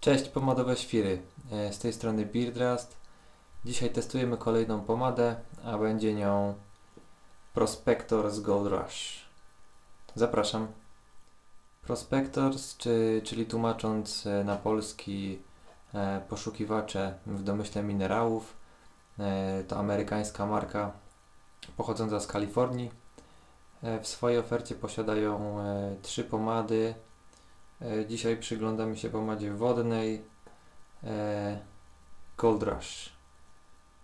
Cześć, pomadowe świry. E, Z tej strony Beardrast. Dzisiaj testujemy kolejną pomadę, a będzie nią Prospectors Gold Rush. Zapraszam. Prospectors, czy, czyli tłumacząc e, na polski e, poszukiwacze w domyśle minerałów, to amerykańska marka pochodząca z Kalifornii. W swojej ofercie posiadają trzy pomady. E, Dzisiaj przyglądamy się pomadzie wodnej e, Gold Rush.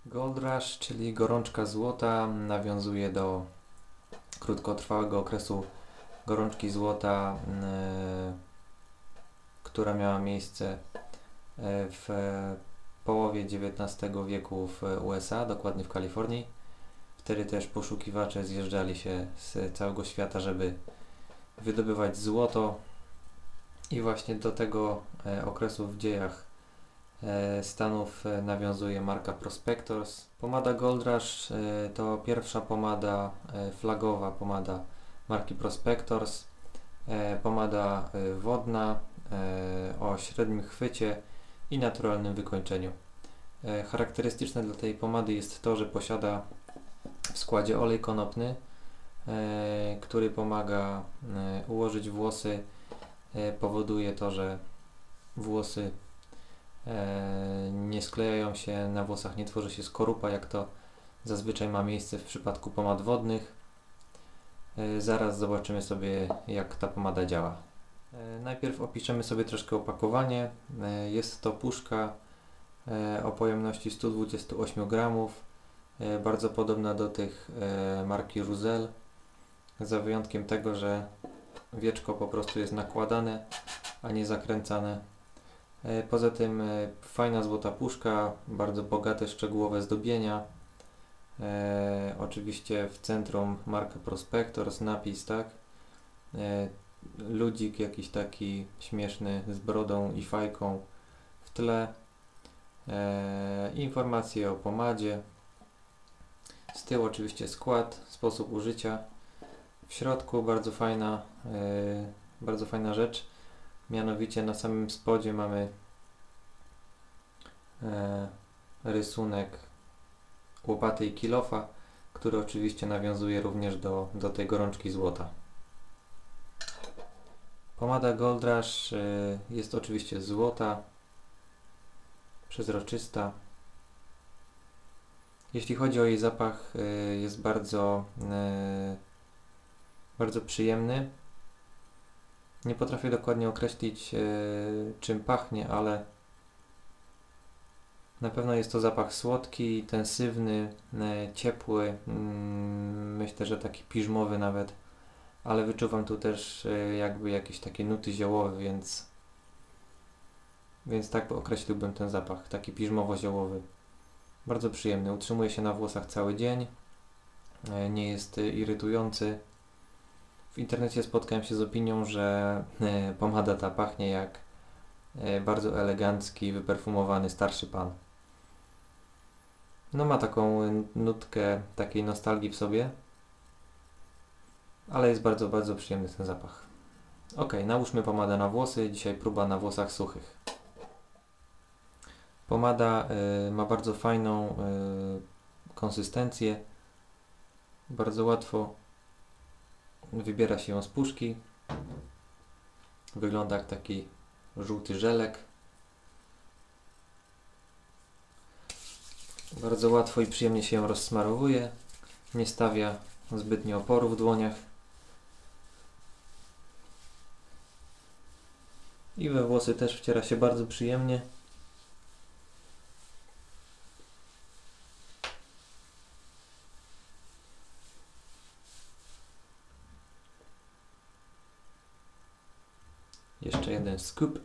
Gold Rush, czyli gorączka złota, nawiązuje do krótkotrwałego okresu gorączki złota, e, która miała miejsce w połowie XIX wieku w USA, dokładnie w Kalifornii. Wtedy też poszukiwacze zjeżdżali się z całego świata, żeby wydobywać złoto. I właśnie do tego e, okresu w dziejach e, Stanów e, nawiązuje marka Prospectors. Pomada Gold Rush to pierwsza pomada, flagowa pomada marki Prospectors. Pomada wodna o średnim chwycie i naturalnym wykończeniu. Charakterystyczne dla tej pomady jest to, że posiada w składzie olej konopny, który pomaga ułożyć włosy powoduje to, że włosy e, nie sklejają się, na włosach nie tworzy się skorupa, jak to zazwyczaj ma miejsce w przypadku pomad wodnych. E, zaraz zobaczymy sobie, jak ta pomada działa. E, najpierw opiszemy sobie troszkę opakowanie. E, jest to puszka e, o pojemności 128 gramów, e, bardzo podobna do tych e, marki Ruzel, za wyjątkiem tego, że wieczko po prostu jest nakładane, a nie zakręcane. E, Poza tym e, fajna złota puszka, bardzo bogate szczegółowe zdobienia. E, oczywiście w centrum marka Prospectors, napis, tak? Ludzik jakiś taki śmieszny z brodą i fajką w tle. E, informacje o pomadzie. Z tyłu oczywiście skład, sposób użycia. W środku bardzo fajna, e, bardzo fajna rzecz. Mianowicie na samym spodzie mamy e, rysunek łopaty i kilofa, który oczywiście nawiązuje również do, do tej gorączki złota. Pomada Gold Rush e, jest oczywiście złota, przezroczysta. Jeśli chodzi o jej zapach, jest bardzo, bardzo przyjemny. Nie potrafię dokładnie określić e, czym pachnie, ale na pewno jest to zapach słodki, intensywny, e, ciepły, mm, myślę, że taki piżmowy nawet, ale wyczuwam tu też e, jakby jakieś takie nuty ziołowe, więc więc tak określiłbym ten zapach, taki piżmowo-ziołowy. Bardzo przyjemny, utrzymuje się na włosach cały dzień, nie jest irytujący. W internecie spotkałem się z opinią, że e, pomada ta pachnie jak e, bardzo elegancki, wyperfumowany starszy pan. No ma taką nutkę takiej nostalgii w sobie, ale jest bardzo, bardzo przyjemny ten zapach. Ok, nałóżmy pomadę na włosy. Dzisiaj próba na włosach suchych. Pomada e, ma bardzo fajną e, konsystencję. Bardzo łatwo wybiera się ją z puszki. Wygląda jak taki żółty żelek. Bardzo łatwo i przyjemnie się ją rozsmarowuje. Nie stawia zbytnio oporu w dłoniach. I we włosy też wciera się bardzo przyjemnie. Scoop.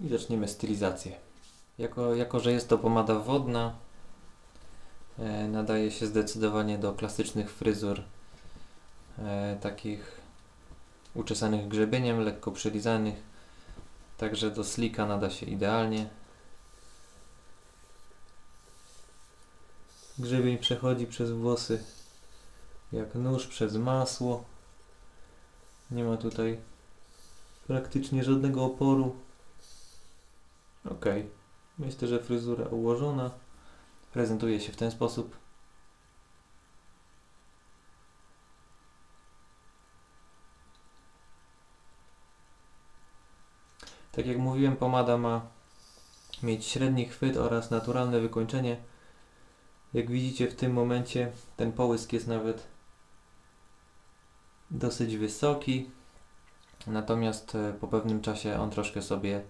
I zaczniemy stylizację. Jako, jako że jest to pomada wodna, e, nadaje się zdecydowanie do klasycznych fryzur, e, takich uczesanych grzebieniem, lekko przylizanych, Także do slika nada się idealnie. Grzebień przechodzi przez włosy jak nóż przez masło. Nie ma tutaj praktycznie żadnego oporu. Ok. Myślę, że fryzura ułożona. Prezentuje się w ten sposób. Tak jak mówiłem, pomada ma mieć średni chwyt oraz naturalne wykończenie. Jak widzicie w tym momencie ten połysk jest nawet dosyć wysoki. Natomiast e, po pewnym czasie on troszkę sobie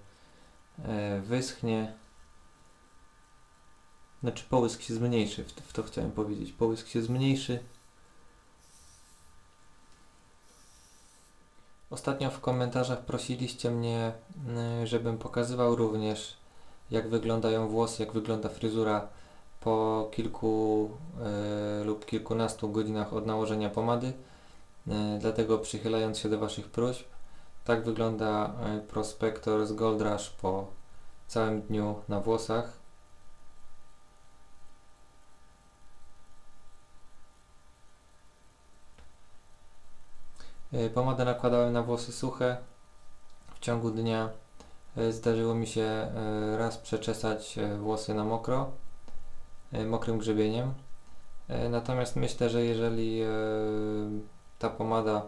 e, wyschnie. Znaczy połysk się zmniejszy, w to, w to chciałem powiedzieć. Połysk się zmniejszy. Ostatnio w komentarzach prosiliście mnie, y, żebym pokazywał również jak wyglądają włosy, jak wygląda fryzura po kilku y, lub kilkunastu godzinach od nałożenia pomady. Y, dlatego przychylając się do Waszych próśb, tak wygląda prospektor z Gold Rush po całym dniu na włosach. Pomadę nakładałem na włosy suche. W ciągu dnia e, zdarzyło mi się e, raz przeczesać włosy na mokro, mokrym grzebieniem. Natomiast myślę, że jeżeli ta pomada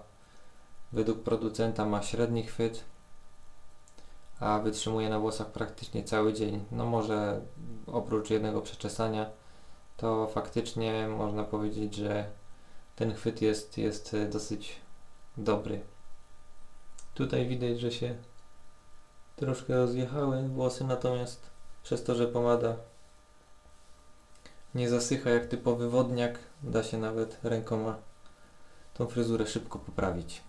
według producenta ma średni chwyt, a wytrzymuje na włosach praktycznie cały dzień, no może oprócz jednego przeczesania, to faktycznie można powiedzieć, że ten chwyt jest, jest dosyć dobry. Tutaj widać, że się troszkę rozjechały włosy, natomiast przez to, że pomada nie zasycha jak typowy wodniak, da się nawet rękoma tą fryzurę szybko poprawić.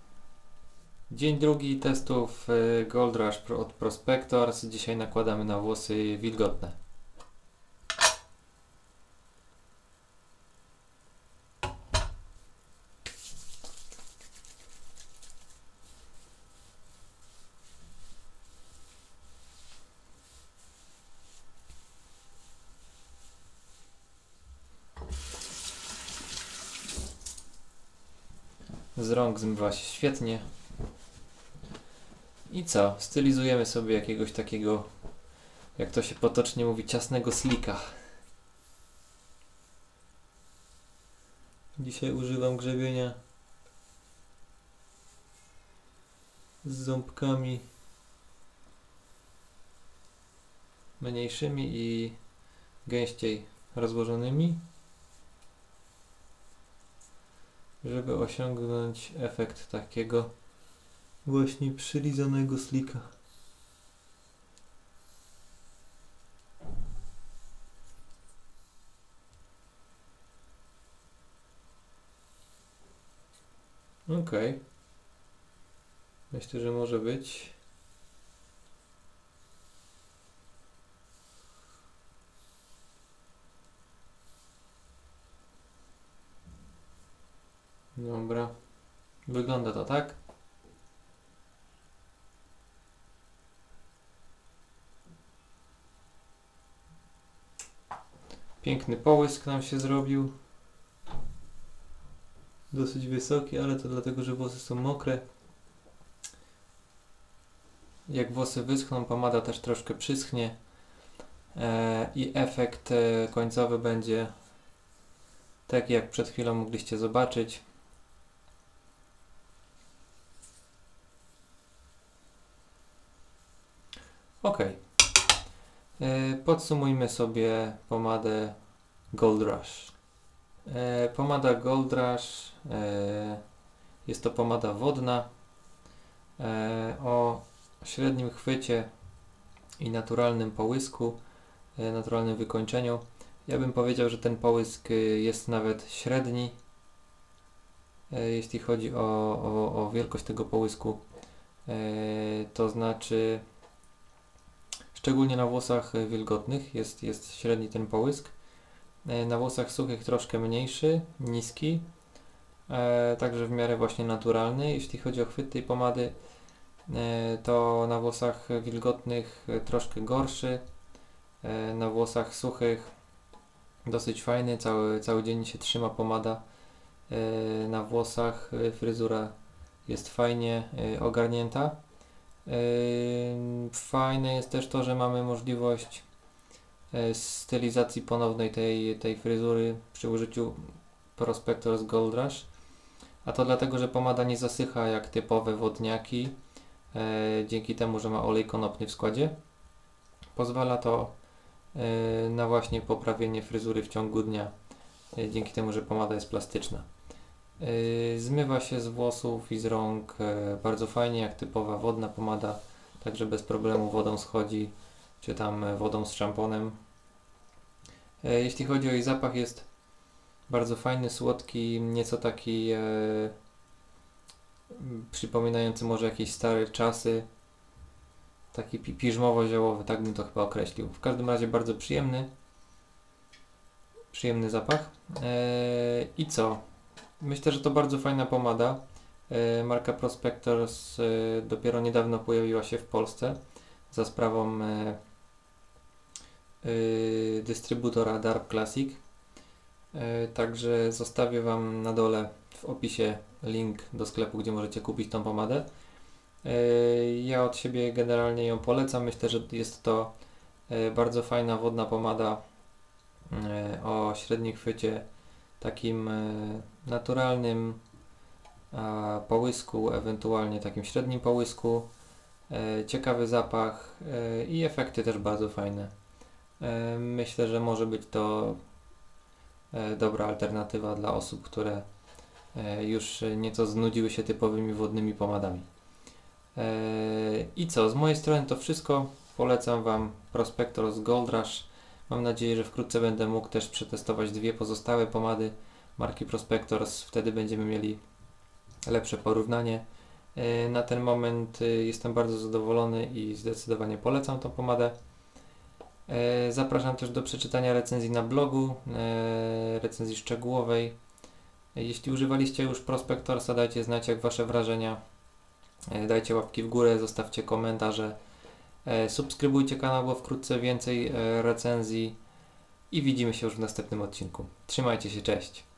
Dzień drugi testów y, Gold Rush od Prospectors. Dzisiaj nakładamy na włosy wilgotne. Z rąk zmywa się świetnie. I co? Stylizujemy sobie jakiegoś takiego, jak to się potocznie mówi, ciasnego slika. Dzisiaj używam grzebienia z ząbkami mniejszymi i gęściej rozłożonymi. Żeby osiągnąć efekt takiego właśnie przylizanego slika. Ok. Myślę, że może być. Dobra. Wygląda to tak. Piękny połysk nam się zrobił. Dosyć wysoki, ale to dlatego, że włosy są mokre. Jak włosy wyschną, pomada też troszkę przyschnie. E, I efekt e, końcowy będzie taki, jak przed chwilą mogliście zobaczyć. Ok. E, podsumujmy sobie pomadę Gold Rush. E, pomada Gold Rush e, jest to pomada wodna o średnim chwycie i naturalnym połysku, naturalnym wykończeniu. Ja bym powiedział, że ten połysk jest nawet średni, jeśli chodzi o, o, o wielkość tego połysku. To znaczy Szczególnie na włosach e, wilgotnych jest, jest średni ten połysk. E, na włosach suchych troszkę mniejszy, niski, e, także w miarę właśnie naturalny. Jeśli chodzi o chwyt tej pomady, to na włosach wilgotnych troszkę gorszy, na włosach suchych dosyć fajny, cały, cały dzień się trzyma pomada na włosach, fryzura jest fajnie ogarnięta. Fajne jest też to, że mamy możliwość e, stylizacji ponownej tej, tej fryzury przy użyciu Prospectors Gold Rush. A to dlatego, że pomada nie zasycha jak typowe wodniaki, e, dzięki temu, że ma olej konopny w składzie. Pozwala to e, na właśnie poprawienie fryzury w ciągu dnia, e, dzięki temu, że pomada jest plastyczna. E, Zmywa się z włosów i z rąk e, bardzo fajnie, jak typowa wodna pomada, także bez problemu wodą schodzi, czy tam e, wodą z szamponem. E, Jeśli chodzi o jej zapach, jest bardzo fajny, słodki, nieco taki e, przypominający może jakieś stare czasy. Taki pi- piżmowo-ziołowy, tak bym to chyba określił. W każdym razie bardzo przyjemny. Przyjemny zapach. E, I co? Myślę, że to bardzo fajna pomada. E, marka Prospectors e, dopiero niedawno pojawiła się w Polsce za sprawą e, dystrybutora Dark Classic. Także zostawię Wam na dole w opisie link do sklepu, gdzie możecie kupić tą pomadę. Ja od siebie generalnie ją polecam. Myślę, że jest to bardzo fajna wodna pomada o średnim chwycie, takim naturalnym połysku, ewentualnie takim średnim połysku. E, Ciekawy zapach e, i efekty też bardzo fajne. E, Myślę, że może być to e, dobra alternatywa dla osób, które e, już nieco znudziły się typowymi wodnymi pomadami. E, I co, z mojej strony to wszystko. Polecam Wam Prospectors Gold Rush. Mam nadzieję, że wkrótce będę mógł też przetestować dwie pozostałe pomady marki Prospectors. Wtedy będziemy mieli lepsze porównanie. E, Na ten moment e, jestem bardzo zadowolony i zdecydowanie polecam tą pomadę. E, Zapraszam też do przeczytania recenzji na blogu, recenzji szczegółowej. Jeśli używaliście już Prospectorsa, dajcie znać jak Wasze wrażenia. Dajcie łapki w górę, zostawcie komentarze. Subskrybujcie kanał, bo wkrótce więcej recenzji. I widzimy się już w następnym odcinku. Trzymajcie się, cześć!